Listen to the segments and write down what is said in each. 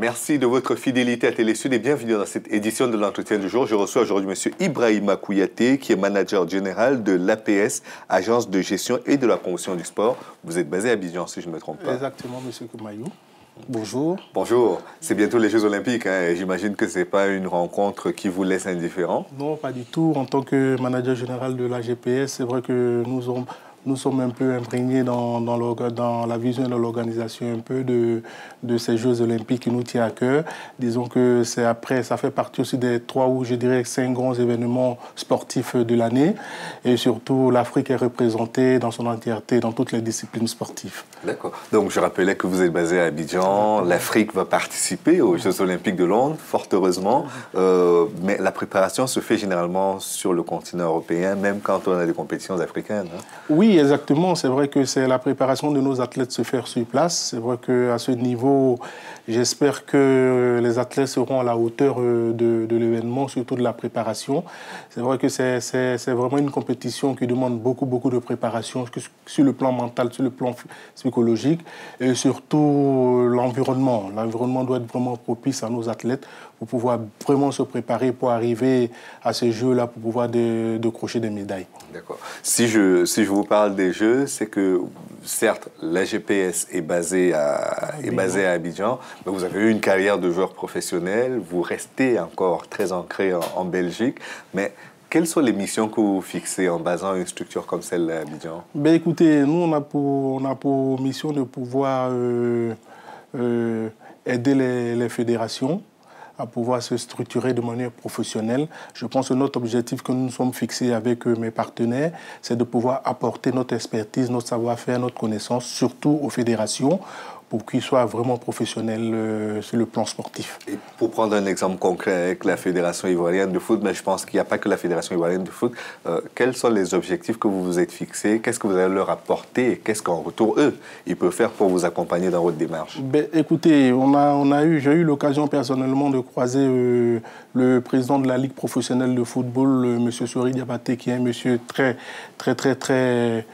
Merci de votre fidélité à Télésud et bienvenue dans cette édition de l'entretien du jour. Je reçois aujourd'hui M. Ibrahima Kouyaté, qui est manager général de l'APS, Agence de gestion et de la promotion du sport. Vous êtes basé à Abidjan, si je ne me trompe pas. Exactement, M. Koumayou. Bonjour. Bonjour. C'est bientôt les Jeux Olympiques hein, j'imagine que ce n'est pas une rencontre qui vous laisse indifférent. Non, pas du tout. En tant que manager général de la GPS, c'est vrai que nous aurons nous sommes un peu imprégnés dans, dans, la vision de l'organisation un peu de, de, ces Jeux olympiques qui nous tient à cœur. Disons que c'est après, ça fait partie aussi des trois ou je dirais cinq grands événements sportifs de l'année. Et surtout, l'Afrique est représentée dans son entièreté dans toutes les disciplines sportives. D'accord. Donc je rappelais que vous êtes basé à Abidjan. L'Afrique va participer aux Jeux olympiques de Londres, fort heureusement. Euh, mais la préparation se fait généralement sur le continent européen, même quand on a des compétitions africaines. Hein. Oui, oui, exactement. C'est vrai que c'est la préparation de nos athlètes se faire sur place. C'est vrai qu'à ce niveau, j'espère que les athlètes seront à la hauteur euh, de, l'événement, surtout de la préparation. C'est vrai que c'est vraiment une compétition qui demande beaucoup, beaucoup de préparation sur le plan mental, sur le plan psychologique et surtout l'environnement. L'environnement doit être vraiment propice à nos athlètes pour pouvoir vraiment se préparer pour arriver à ces Jeux-là, pour pouvoir décrocher des médailles. D'accord. Si je, si je vous parle des Jeux, c'est que certes, la GPS est basée à, est basée à Abidjan, mais vous avez eu une carrière de joueur professionnel, vous restez encore très ancré en, Belgique, mais quelles sont les missions que vous fixez en basant une structure comme celle à Abidjan? Ben Écoutez, nous, on a pour, on a pour mission de pouvoir euh, euh, aider les, les fédérations à pouvoir se structurer de manière professionnelle. Je pense que notre objectif que nous nous sommes fixés avec euh, mes partenaires, c'est de pouvoir apporter notre expertise, notre savoir-faire, notre connaissance, surtout aux fédérations, pour qu'ils soient vraiment professionnels euh, sur le plan sportif. Et pour prendre un exemple concret avec la Fédération ivoirienne de foot, mais je pense qu'il n'y a pas que la Fédération ivoirienne de foot, euh, quels sont les objectifs que vous vous êtes fixés? Qu'est-ce que vous allez leur apporter? Et qu'est-ce qu'en retour, eux, ils peuvent faire pour vous accompagner dans votre démarche? Ben, Écoutez, on a, on a eu, j'ai eu l'occasion personnellement de croiser euh, le président de la Ligue professionnelle de football, M. Sori Diabaté, qui est un monsieur très, très, très, très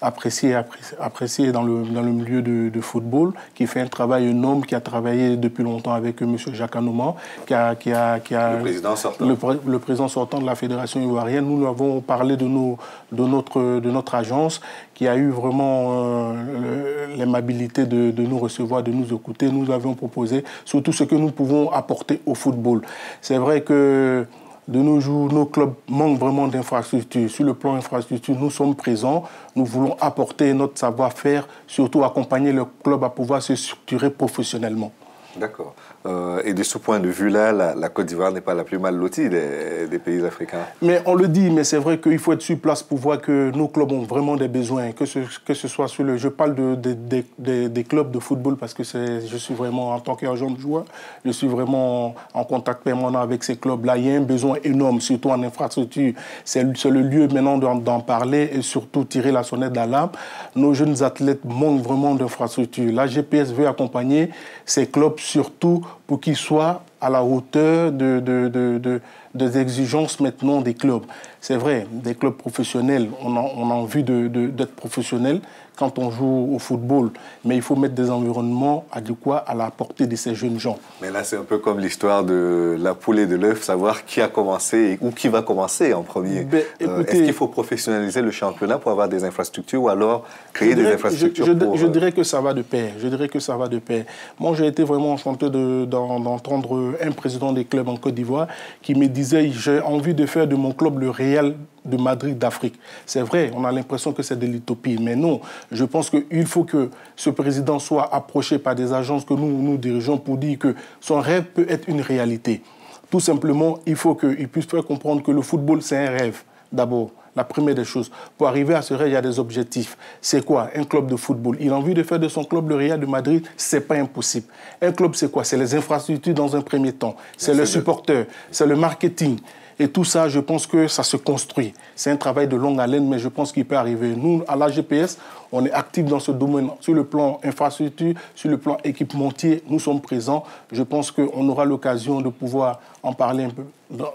apprécié, apprécié dans, le, dans le milieu de, football, qui fait un travail énorme, qui a travaillé depuis longtemps avec M. Jacques Anouma, qui a, qui a, qui a le, président sortant. Le, président sortant de la Fédération ivoirienne. Nous, avons parlé de, nos, de, notre, de notre agence, qui a eu vraiment euh, l'aimabilité de, de, nous recevoir, de nous écouter. Nous avions proposé surtout ce que nous pouvons apporter au football. C'est vrai que de nos jours, nos clubs manquent vraiment d'infrastructures. Sur le plan infrastructure, nous sommes présents. Nous voulons apporter notre savoir-faire, surtout accompagner le club à pouvoir se structurer professionnellement. D'accord. Euh, et de ce point de vue-là, la, Côte d'Ivoire n'est pas la plus mal lotie des, pays africains. Mais on le dit, mais c'est vrai qu'il faut être sur place pour voir que nos clubs ont vraiment des besoins, que ce, que ce soit sur le... Je parle de, des clubs de football parce que je suis vraiment, en tant qu'agent de joueur, je suis vraiment en contact permanent avec ces clubs-là. Il y a un besoin énorme, surtout en infrastructure. C'est le lieu maintenant d'en parler et surtout tirer la sonnette d'alarme. Nos jeunes athlètes manquent vraiment d'infrastructure. La GPS veut accompagner ces clubs surtout pour qu'ils soient à la hauteur de, de, de, des exigences maintenant des clubs. C'est vrai, des clubs professionnels, on a, a envie d'être professionnel quand on joue au football, mais il faut mettre des environnements adéquats à la portée de ces jeunes gens. Mais là, c'est un peu comme l'histoire de la poule et de l'œuf, savoir qui a commencé ou qui va commencer en premier. Ben, euh, est-ce qu'il faut professionnaliser le championnat pour avoir des infrastructures ou alors créer des infrastructures je, je, euh, dirais que ça va de pair. Je dirais que ça va de pair. Moi, j'ai été vraiment enchanté d'entendre un président des clubs en Côte d'Ivoire qui me disait j'ai envie de faire de mon club le Real de Madrid d'Afrique. C'est vrai, on a l'impression que c'est de l'utopie, mais non. Je pense qu'il faut que ce président soit approché par des agences que nous, nous dirigeons pour dire que son rêve peut être une réalité. Tout simplement, il faut qu'il puisse faire comprendre que le football, c'est un rêve, d'abord. La première des choses. Pour arriver à ce rêve, il y a des objectifs. C'est quoi Un club de football? Il a envie de faire de son club le Real de Madrid. C'est pas impossible. Un club, c'est quoi? C'est les infrastructures dans un premier temps. C'est le supporter. C'est le marketing. Et tout ça, je pense que ça se construit. C'est un travail de longue haleine, mais je pense qu'il peut arriver. Nous, à la GPS, on est actifs dans ce domaine. Sur le plan infrastructure, sur le plan équipementier, nous sommes présents. Je pense qu'on aura l'occasion de pouvoir en parler un peu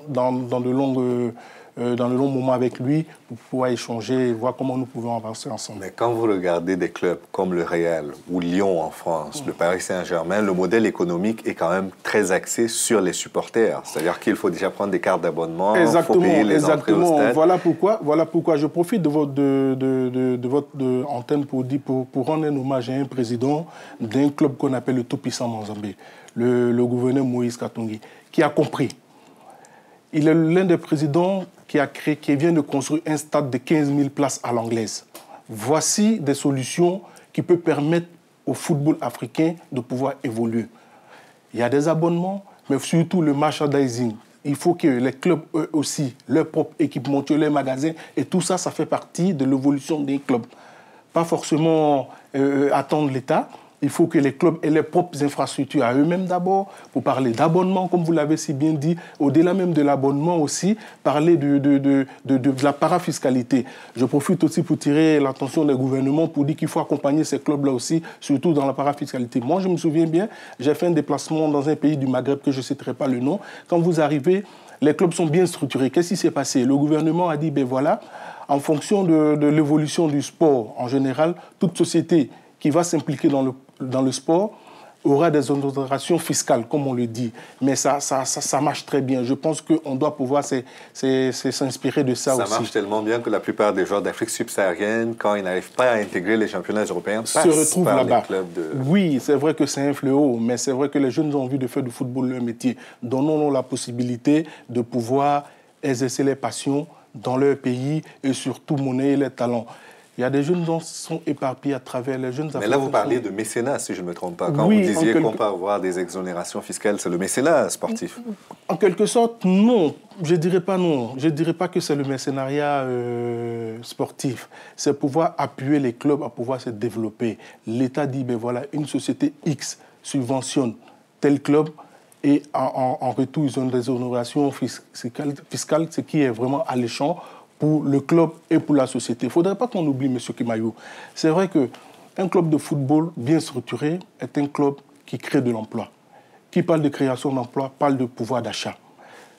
dans, dans de longues dans le long moment avec lui pour pouvoir échanger et voir comment nous pouvons avancer ensemble. Mais quand vous regardez des clubs comme le Real ou Lyon en France, le Paris Saint-Germain, le modèle économique est quand même très axé sur les supporters. C'est-à-dire qu'il faut déjà prendre des cartes d'abonnement, exactement, faut payer les exactement. au stade. Voilà pourquoi, voilà pourquoi je profite de votre, de, de, de, votre antenne pour, dire, pour, pour, rendre un hommage à un président d'un club qu'on appelle le Tout-Puissant Mozambique, le, le gouverneur Moïse Katongi, qui a compris il est l'un des présidents qui, a créé, qui vient de construire un stade de 15 000 places à l'anglaise. Voici des solutions qui peuvent permettre au football africain de pouvoir évoluer. Il y a des abonnements, mais surtout le merchandising. Il faut que les clubs, eux aussi, leur propre équipement, leurs magasins, et tout ça, ça fait partie de l'évolution des clubs. Pas forcément euh, attendre l'État, il faut que les clubs aient leurs propres infrastructures à eux-mêmes d'abord, pour parler d'abonnement, comme vous l'avez si bien dit, au-delà même de l'abonnement aussi, parler de, de, de, de, la parafiscalité. Je profite aussi pour tirer l'attention des gouvernements pour dire qu'il faut accompagner ces clubs-là aussi, surtout dans la parafiscalité. Moi, je me souviens bien, j'ai fait un déplacement dans un pays du Maghreb que je ne citerai pas le nom. Quand vous arrivez, les clubs sont bien structurés. Qu'est-ce qui s'est passé? Le gouvernement a dit, ben voilà, en fonction de, de l'évolution du sport en général, toute société qui va s'impliquer dans le dans le sport aura des opérations fiscales, comme on le dit. Mais ça, ça, ça, marche très bien. Je pense qu'on doit pouvoir s'inspirer de ça, aussi. Ça marche tellement bien que la plupart des joueurs d'Afrique subsaharienne, quand ils n'arrivent pas à intégrer les championnats européens, se retrouvent là-bas. De... Oui, c'est vrai que c'est un fléau, mais c'est vrai que les jeunes ont envie de faire du football leur métier. Donnons-leur la possibilité de pouvoir exercer les passions dans leur pays et surtout monnayer les talents. Il y a des jeunes qui sont éparpillés à travers les jeunes Mais là, vous parlez de mécénat, si je ne me trompe pas. Quand vous disiez qu'on peut avoir des exonérations fiscales, c'est le mécénat sportif. En quelque sorte, non. Je ne dirais pas non. Je ne dirais pas que c'est le mécénariat euh, sportif. C'est pouvoir appuyer les clubs à pouvoir se développer. L'État dit, ben voilà, une société X subventionne tel club et en, en retour, ils ont des exonérations fiscales, fiscales, ce qui est vraiment alléchant pour le club et pour la société. Il ne faudrait pas qu'on oublie M. Kimayou. C'est vrai qu'un club de football bien structuré est un club qui crée de l'emploi. Qui parle de création d'emploi parle de pouvoir d'achat.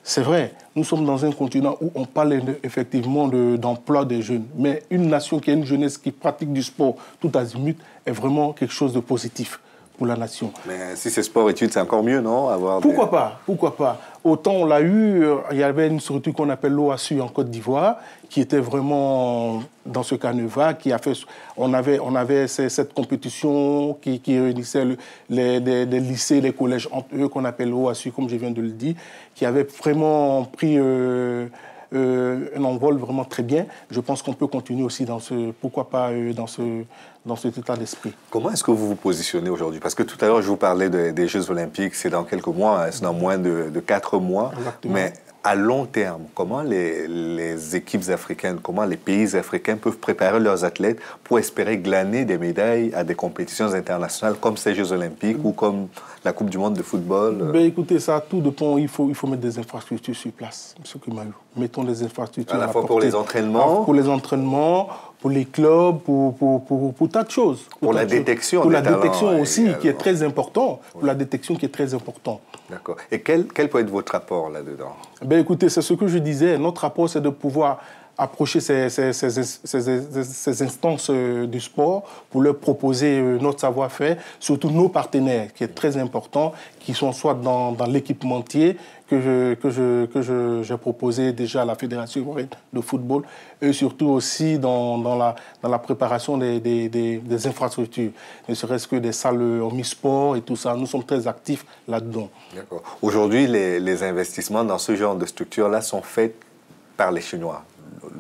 C'est vrai, nous sommes dans un continent où on parle effectivement d'emploi des jeunes. Mais une nation qui a une jeunesse qui pratique du sport tout azimut est vraiment quelque chose de positif pour la nation. Mais si c'est sport-études, c'est encore mieux, non Avoir Pourquoi pas Pourquoi pas Autant on l'a eu, il y avait une structure qu'on appelle l'OASU en Côte d'Ivoire, qui était vraiment dans ce canevas, qui a fait... On avait, on avait cette compétition qui, réunissait les, lycées, les collèges entre eux, qu'on appelle l'OASU, comme je viens de le dire, qui avait vraiment pris... Euh, un envol vraiment très bien. Je pense qu'on peut continuer aussi dans ce, pourquoi pas, dans ce, dans cet état d'esprit. Comment est-ce que vous vous positionnez aujourd'hui? Parce que tout à l'heure, je vous parlais des Jeux Olympiques, c'est dans quelques mois, hein, c'est dans moins de, quatre mois. Mais à long terme, comment les, les, équipes africaines, comment les pays africains peuvent préparer leurs athlètes pour espérer glaner des médailles à des compétitions internationales comme ces Jeux olympiques ou comme la Coupe du monde de football? Ben, Écoutez, ça, tout dépend. Il faut, il faut mettre des infrastructures sur place, M. Kimayu. Mettons des infrastructures. À la fois pour les entraînements Pour les entraînements, pour les clubs, pour, pour, pour, pour tas de choses. Pour, la détection Pour la détection aussi, qui est très important. Pour la détection qui est très important. D'accord. Et quel, quel peut être votre apport là-dedans? Ben, Écoutez, c'est ce que je disais. Notre apport, c'est de pouvoir approcher ces, ces, ces, instances euh, du sport pour leur proposer euh, notre savoir-faire, surtout nos partenaires, qui est très important, qui sont soit dans, dans l'équipementier que je, que que je, déjà à la Fédération de football, et surtout aussi dans, dans, la, dans la préparation des, des, des, infrastructures, ne serait-ce que des salles omnisports et tout ça. Nous sommes très actifs là-dedans. Aujourd'hui, les, les investissements dans ce genre de structures-là sont faits par les Chinois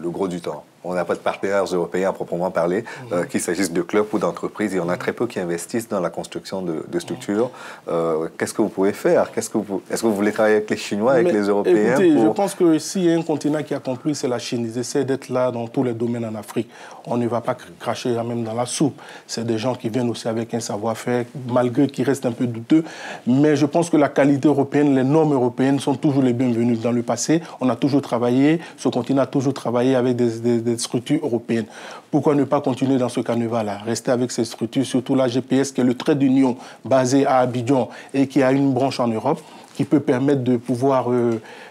le gros du temps. On n'a pas de partenaires européens à proprement parler, euh, qu'il s'agisse de clubs ou d'entreprises, et on a très peu qui investissent dans la construction de, structures. Euh, qu'est-ce que vous pouvez faire? Est-ce que, vous, est que vous voulez travailler avec les Chinois, avec les Européens écoutez, Je pense que s'il y a un continent qui a compris, c'est la Chine. Ils essaient d'être là dans tous les domaines en Afrique. On ne va pas cracher même dans la soupe. C'est des gens qui viennent aussi avec un savoir-faire, malgré qu'ils restent un peu douteux. Mais je pense que la qualité européenne, les normes européennes sont toujours les bienvenues. Dans le passé, on a toujours travaillé, ce continent a toujours travaillé avec des structures européennes. Pourquoi ne pas continuer dans ce canevas-là Rester avec ces structures, surtout la GPS, qui est le trait d'union basé à Abidjan et qui a une branche en Europe qui peut permettre de pouvoir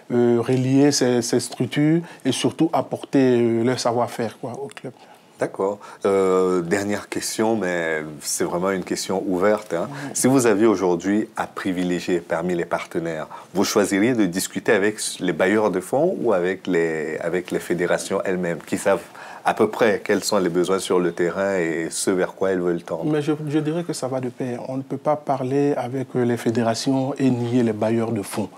relier ces, structures et surtout apporter leur savoir-faire au club. D'accord. Euh, dernière question, mais c'est vraiment une question ouverte. Hein. Si vous aviez aujourd'hui à privilégier parmi les partenaires, vous choisiriez de discuter avec les bailleurs de fonds ou avec les, avec les fédérations elles-mêmes qui savent à peu près quels sont les besoins sur le terrain et ce vers quoi elles veulent tendre? Mais je, je dirais que ça va de pair. On ne peut pas parler avec les fédérations et nier les bailleurs de fonds.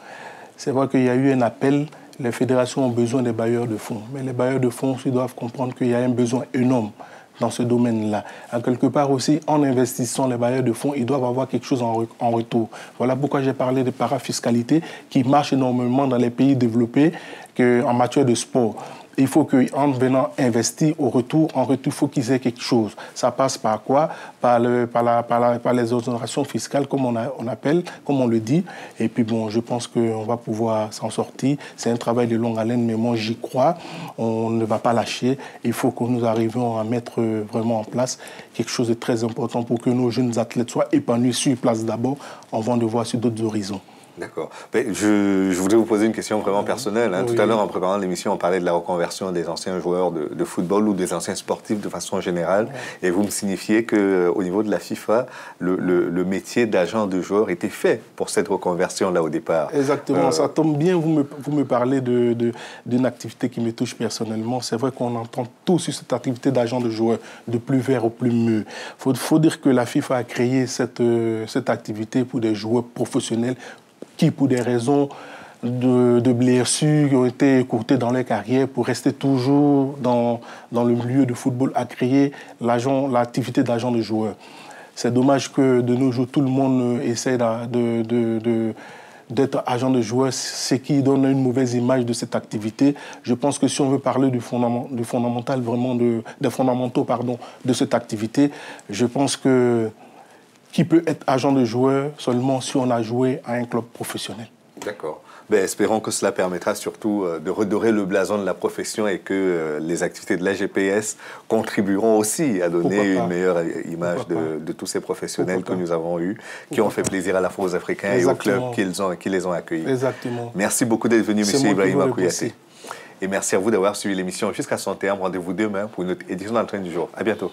C'est vrai qu'il y a eu un appel les fédérations ont besoin des bailleurs de fonds. Mais les bailleurs de fonds aussi doivent comprendre qu'il y a un besoin énorme dans ce domaine-là. À quelque part aussi, en investissant les bailleurs de fonds, ils doivent avoir quelque chose en, en retour. Voilà pourquoi j'ai parlé de parafiscalité qui marche énormément dans les pays développés que, en matière de sport il faut qu'en venant investir au retour, en retour, il faut qu'ils aient quelque chose. Ça passe par quoi? Par, le, par, la, par, les exonérations fiscales, comme on, on, appelle, comme on le dit. Et puis bon, je pense qu'on va pouvoir s'en sortir. C'est un travail de longue haleine, mais moi j'y crois. On ne va pas lâcher. Il faut que nous arrivions à mettre vraiment en place quelque chose de très important pour que nos jeunes athlètes soient épanouis sur place d'abord, avant de voir sur d'autres horizons. D'accord. Je, je, voudrais vous poser une question vraiment personnelle. Hein. Tout à l'heure, en préparant l'émission, on parlait de la reconversion des anciens joueurs de, football ou des anciens sportifs de façon générale. Et vous me signifiez qu'au euh, niveau de la FIFA, le, le, métier d'agent de joueur était fait pour cette reconversion-là au départ. Exactement. Euh, Ça tombe bien, vous me, vous me parlez d'une de, activité qui me touche personnellement. C'est vrai qu'on entend tout sur cette activité d'agent de joueur, de plus vert au plus mieux. Il faut, faut, dire que la FIFA a créé cette, euh, cette activité pour des joueurs professionnels qui, pour des raisons de, de, blessures ont été écourtées dans leur carrière pour rester toujours dans, dans le milieu du football, a créé l'activité d'agent de joueur. C'est dommage que de nos jours, tout le monde essaie de, de, d'être agent de joueur, ce qui donne une mauvaise image de cette activité. Je pense que si on veut parler du fondamental, vraiment de, des fondamentaux pardon, de cette activité, je pense que qui peut être agent de joueur seulement si on a joué à un club professionnel. D'accord. Ben, espérons que cela permettra surtout euh, de redorer le blason de la profession et que euh, les activités de la GPS contribueront aussi à donner une meilleure image de, tous ces professionnels que nous avons eus, qui ont fait plaisir à la fois aux Africains et aux clubs qui les ont accueillis. Exactement. Merci beaucoup d'être venu, M. Ibrahim Kouyaté. Et merci à vous d'avoir suivi l'émission jusqu'à son terme. Rendez-vous demain pour une autre édition d'Entraîne du jour. À bientôt.